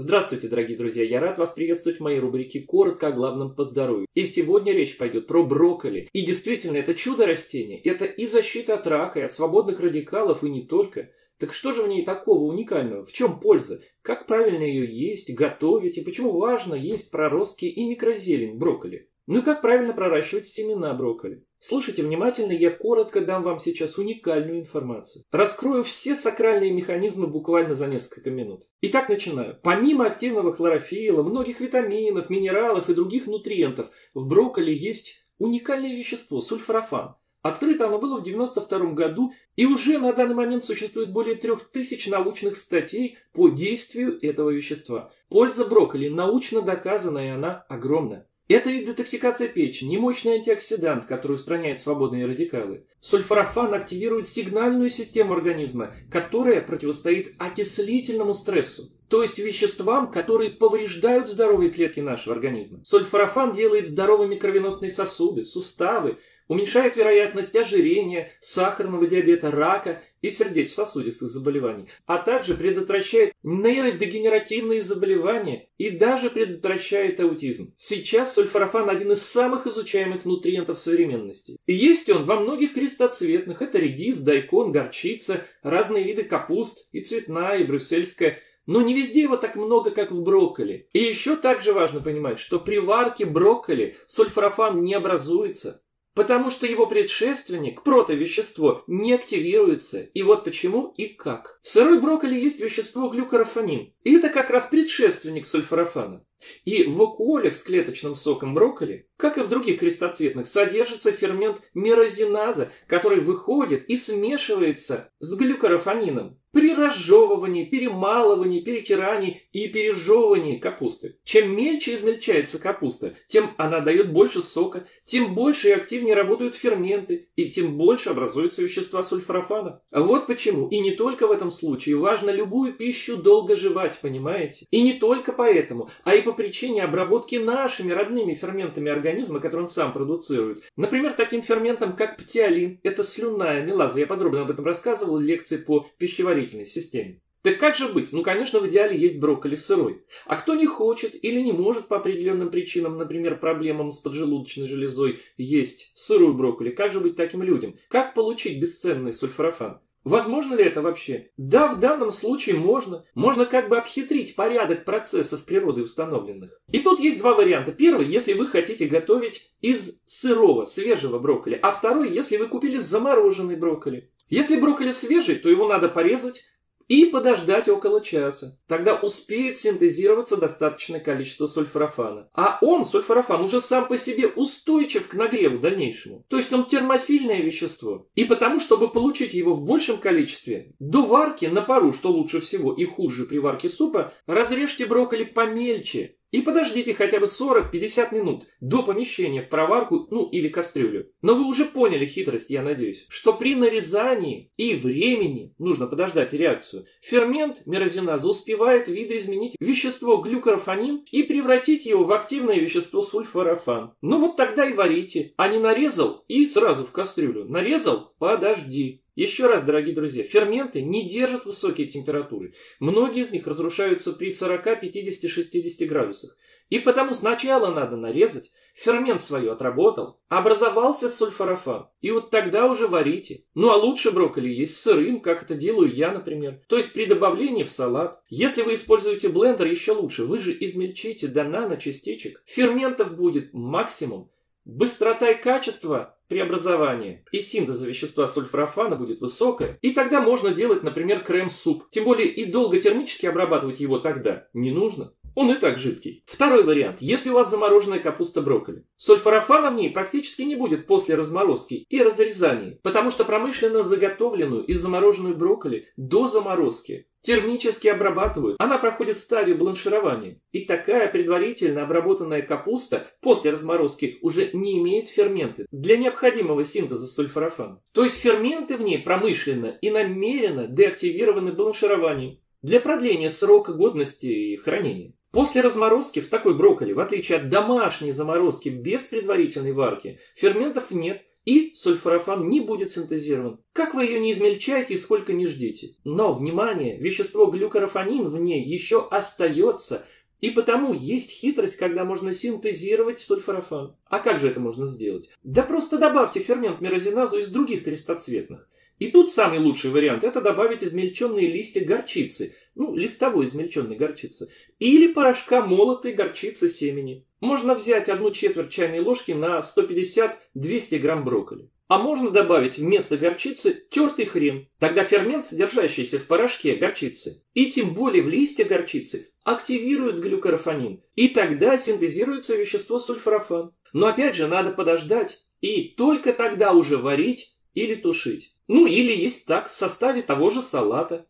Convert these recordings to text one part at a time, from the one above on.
Здравствуйте, дорогие друзья! Я рад вас приветствовать в моей рубрике «Коротко о главном по здоровью». И сегодня речь пойдет про брокколи. И действительно, это чудо растения. Это и защита от рака, и от свободных радикалов, и не только. Так что же в ней такого уникального? В чем польза? Как правильно ее есть, готовить? И почему важно есть проростки и микрозелень брокколи? Ну и как правильно проращивать семена брокколи? Слушайте внимательно, я коротко дам вам сейчас уникальную информацию. Раскрою все сакральные механизмы буквально за несколько минут. Итак, начинаю. Помимо активного хлорофилла, многих витаминов, минералов и других нутриентов, в брокколи есть уникальное вещество – сульфорафан. Открыто оно было в 1992 году, и уже на данный момент существует более 3000 научных статей по действию этого вещества. Польза брокколи научно доказана, и она огромна. Это и детоксикация печени, мощный антиоксидант, который устраняет свободные радикалы. Сульфорафан активирует сигнальную систему организма, которая противостоит окислительному стрессу, то есть веществам, которые повреждают здоровые клетки нашего организма. Сульфорафан делает здоровыми кровеносные сосуды, суставы, уменьшает вероятность ожирения, сахарного диабета, рака и сердечно-сосудистых заболеваний, а также предотвращает нейродегенеративные заболевания и даже предотвращает аутизм. Сейчас сульфорафан один из самых изучаемых нутриентов современности. И есть он во многих крестоцветных, это редис, дайкон, горчица, разные виды капуст, и цветная, и брюссельская, но не везде его так много, как в брокколи. И еще также важно понимать, что при варке брокколи сульфорафан не образуется, Потому что его предшественник, протовещество, не активируется. И вот почему и как. В сырой брокколи есть вещество глюкорафанин. И это как раз предшественник сульфорафана. И в вакуолях с клеточным соком брокколи, как и в других крестоцветных, содержится фермент мирозиназа, который выходит и смешивается с глюкорафанином при разжевывании, перемалывании, перетирании и пережевывании капусты. Чем мельче измельчается капуста, тем она дает больше сока, тем больше и активнее работают ферменты, и тем больше образуются вещества сульфорафана. Вот почему, и не только в этом случае, важно любую пищу долго жевать, понимаете? И не только поэтому, а и по причине обработки нашими родными ферментами организма, которые он сам продуцирует. Например, таким ферментом, как птиолин, это слюнная мелаза, я подробно об этом рассказывал в лекции по пищеварительной системе. Так как же быть? Ну, конечно, в идеале есть брокколи сырой. А кто не хочет или не может по определенным причинам, например, проблемам с поджелудочной железой, есть сырую брокколи, как же быть таким людям? Как получить бесценный сульфорафан? Возможно ли это вообще? Да, в данном случае можно. Можно как бы обхитрить порядок процессов природы установленных. И тут есть два варианта. Первый, если вы хотите готовить из сырого, свежего брокколи. А второй, если вы купили замороженный брокколи. Если брокколи свежий, то его надо порезать и подождать около часа. Тогда успеет синтезироваться достаточное количество сульфорафана. А он, сульфорафан, уже сам по себе устойчив к нагреву дальнейшему. То есть он термофильное вещество. И потому, чтобы получить его в большем количестве, до варки на пару, что лучше всего и хуже при варке супа, разрежьте брокколи помельче и подождите хотя бы 40-50 минут до помещения в проварку, ну или кастрюлю. Но вы уже поняли хитрость, я надеюсь, что при нарезании и времени, нужно подождать реакцию, фермент мирозиназа успевает видоизменить вещество глюкорафанин и превратить его в активное вещество сульфорафан. Ну вот тогда и варите, а не нарезал и сразу в кастрюлю. Нарезал – подожди. Еще раз, дорогие друзья, ферменты не держат высокие температуры. Многие из них разрушаются при 40, 50, 60 градусах. И потому сначала надо нарезать, фермент свое отработал, образовался сульфорафан. И вот тогда уже варите. Ну а лучше брокколи есть сырым, как это делаю я, например. То есть при добавлении в салат. Если вы используете блендер, еще лучше. Вы же измельчите до наночастичек. Ферментов будет максимум. Быстрота и качество преобразования и синтеза вещества сульфорафана будет высокая, и тогда можно делать, например, крем-суп. Тем более и долго термически обрабатывать его тогда не нужно. Он и так жидкий. Второй вариант. Если у вас замороженная капуста брокколи. Сульфорафана в ней практически не будет после разморозки и разрезания, потому что промышленно заготовленную и замороженную брокколи до заморозки термически обрабатывают. Она проходит стадию бланширования. И такая предварительно обработанная капуста после разморозки уже не имеет ферменты для необходимого синтеза сульфорафана. То есть ферменты в ней промышленно и намеренно деактивированы бланшированием для продления срока годности и хранения. После разморозки в такой брокколи, в отличие от домашней заморозки без предварительной варки, ферментов нет, и сульфорафан не будет синтезирован. Как вы ее не измельчаете и сколько не ждите. Но, внимание, вещество глюкорафанин в ней еще остается, и потому есть хитрость, когда можно синтезировать сульфорафан. А как же это можно сделать? Да просто добавьте фермент мирозиназу из других крестоцветных. И тут самый лучший вариант – это добавить измельченные листья горчицы, ну, листовой измельченной горчицы, или порошка молотой горчицы семени. Можно взять одну четверть чайной ложки на 150-200 грамм брокколи. А можно добавить вместо горчицы тертый хрен. Тогда фермент, содержащийся в порошке горчицы, и тем более в листья горчицы, активирует глюкорафанин. И тогда синтезируется вещество сульфорафан. Но опять же, надо подождать и только тогда уже варить или тушить. Ну или есть так в составе того же салата.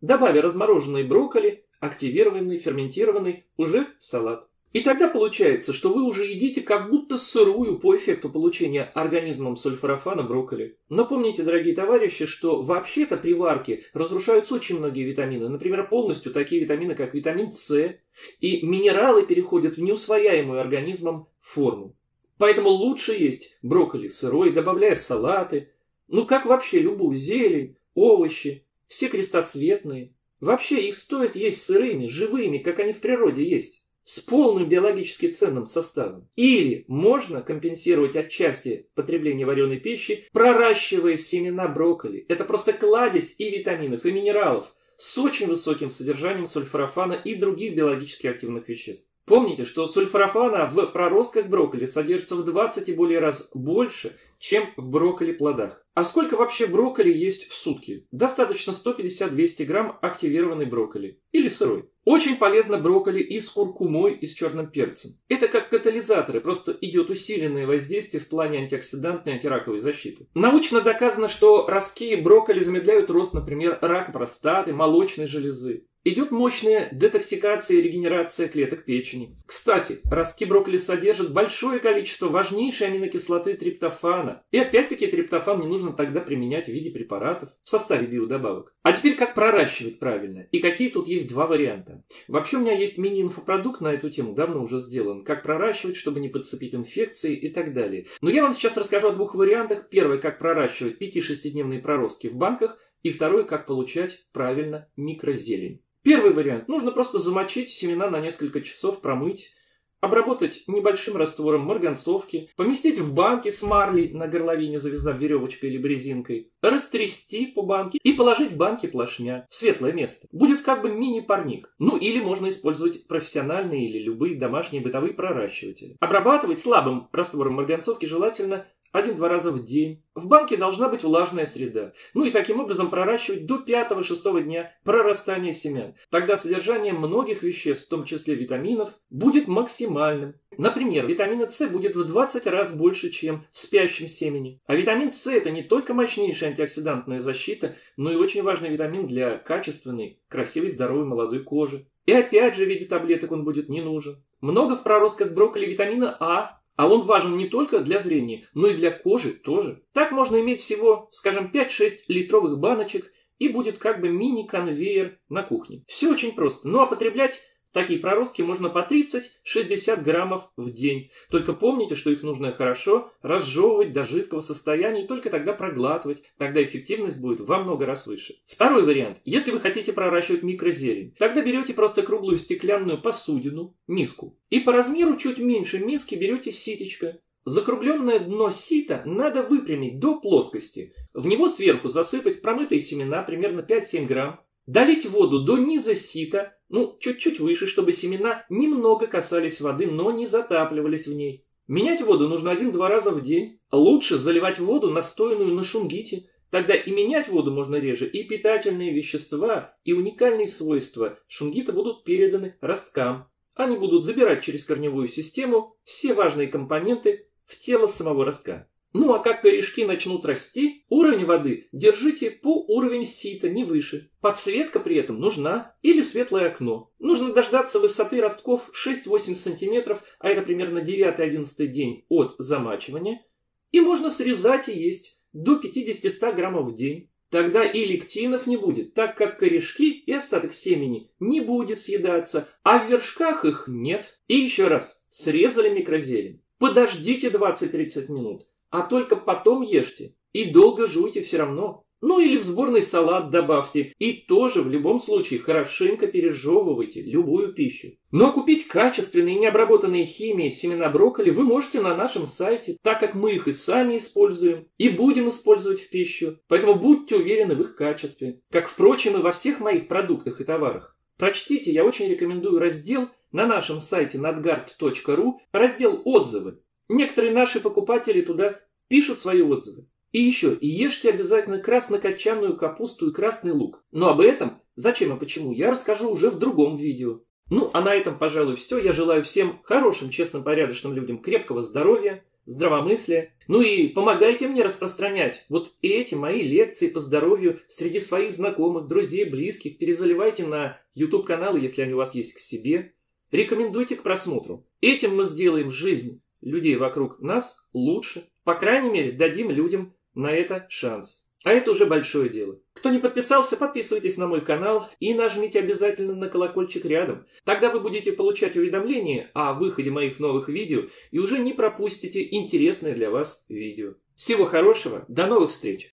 Добавя размороженный брокколи, активированный, ферментированный, уже в салат. И тогда получается, что вы уже едите как будто сырую по эффекту получения организмом сульфорафана брокколи. Но помните, дорогие товарищи, что вообще-то при варке разрушаются очень многие витамины. Например, полностью такие витамины, как витамин С. И минералы переходят в неусвояемую организмом форму. Поэтому лучше есть брокколи сырой, добавляя в салаты. Ну как вообще любую зелень, овощи, все крестоцветные. Вообще их стоит есть сырыми, живыми, как они в природе есть с полным биологически ценным составом. Или можно компенсировать отчасти потребление вареной пищи, проращивая семена брокколи. Это просто кладезь и витаминов, и минералов с очень высоким содержанием сульфорафана и других биологически активных веществ. Помните, что сульфорафана в проростках брокколи содержится в 20 и более раз больше, чем в брокколи плодах. А сколько вообще брокколи есть в сутки? Достаточно 150-200 грамм активированной брокколи. Или сырой. Очень полезно брокколи и с куркумой, и с черным перцем. Это как катализаторы, просто идет усиленное воздействие в плане антиоксидантной и антираковой защиты. Научно доказано, что ростки брокколи замедляют рост, например, рака простаты, молочной железы. Идет мощная детоксикация и регенерация клеток печени. Кстати, ростки брокколи содержат большое количество важнейшей аминокислоты триптофана. И опять-таки триптофан не нужно тогда применять в виде препаратов в составе биодобавок. А теперь как проращивать правильно? И какие тут есть два варианта? Вообще у меня есть мини-инфопродукт на эту тему, давно уже сделан. Как проращивать, чтобы не подцепить инфекции и так далее. Но я вам сейчас расскажу о двух вариантах. Первый, как проращивать 5-6-дневные проростки в банках. И второй, как получать правильно микрозелень. Первый вариант. Нужно просто замочить семена на несколько часов, промыть, обработать небольшим раствором марганцовки, поместить в банки с марлей на горловине, завязав веревочкой или резинкой, растрясти по банке и положить банки плашмя в светлое место. Будет как бы мини-парник. Ну или можно использовать профессиональные или любые домашние бытовые проращиватели. Обрабатывать слабым раствором марганцовки желательно один-два раза в день. В банке должна быть влажная среда. Ну и таким образом проращивать до 5-6 дня прорастания семян. Тогда содержание многих веществ, в том числе витаминов, будет максимальным. Например, витамина С будет в 20 раз больше, чем в спящем семени. А витамин С это не только мощнейшая антиоксидантная защита, но и очень важный витамин для качественной, красивой, здоровой молодой кожи. И опять же в виде таблеток он будет не нужен. Много в проростках брокколи витамина А, а он важен не только для зрения, но и для кожи тоже. Так можно иметь всего, скажем, 5-6 литровых баночек и будет как бы мини-конвейер на кухне. Все очень просто. Ну а потреблять Такие проростки можно по 30-60 граммов в день. Только помните, что их нужно хорошо разжевывать до жидкого состояния и только тогда проглатывать. Тогда эффективность будет во много раз выше. Второй вариант. Если вы хотите проращивать микрозелень, тогда берете просто круглую стеклянную посудину, миску. И по размеру чуть меньше миски берете ситечко. Закругленное дно сита надо выпрямить до плоскости. В него сверху засыпать промытые семена, примерно 5-7 грамм. Долить воду до низа сита, ну, чуть-чуть выше, чтобы семена немного касались воды, но не затапливались в ней. Менять воду нужно один-два раза в день. Лучше заливать воду, настоянную на шунгите. Тогда и менять воду можно реже, и питательные вещества, и уникальные свойства шунгита будут переданы росткам. Они будут забирать через корневую систему все важные компоненты в тело самого ростка. Ну а как корешки начнут расти, уровень воды держите по уровень сита, не выше. Подсветка при этом нужна или светлое окно. Нужно дождаться высоты ростков 6-8 см, а это примерно 9-11 день от замачивания. И можно срезать и есть до 50-100 граммов в день. Тогда и лектинов не будет, так как корешки и остаток семени не будет съедаться, а в вершках их нет. И еще раз, срезали микрозелень. Подождите 20-30 минут. А только потом ешьте. И долго жуйте все равно. Ну или в сборный салат добавьте. И тоже в любом случае хорошенько пережевывайте любую пищу. Но купить качественные необработанные химией семена брокколи вы можете на нашем сайте, так как мы их и сами используем, и будем использовать в пищу. Поэтому будьте уверены в их качестве. Как, впрочем, и во всех моих продуктах и товарах. Прочтите, я очень рекомендую раздел на нашем сайте nadgard.ru, раздел «Отзывы». Некоторые наши покупатели туда пишут свои отзывы. И еще, ешьте обязательно краснокочанную капусту и красный лук. Но об этом, зачем и почему, я расскажу уже в другом видео. Ну, а на этом, пожалуй, все. Я желаю всем хорошим, честным, порядочным людям крепкого здоровья, здравомыслия. Ну и помогайте мне распространять вот эти мои лекции по здоровью среди своих знакомых, друзей, близких. Перезаливайте на YouTube-каналы, если они у вас есть, к себе. Рекомендуйте к просмотру. Этим мы сделаем жизнь людей вокруг нас лучше. По крайней мере, дадим людям на это шанс. А это уже большое дело. Кто не подписался, подписывайтесь на мой канал и нажмите обязательно на колокольчик рядом. Тогда вы будете получать уведомления о выходе моих новых видео и уже не пропустите интересное для вас видео. Всего хорошего, до новых встреч!